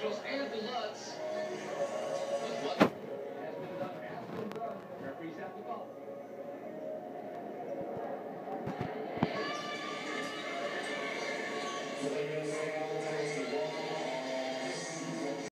officials and the Lutz. But what has been done has been done. Referees have to ball.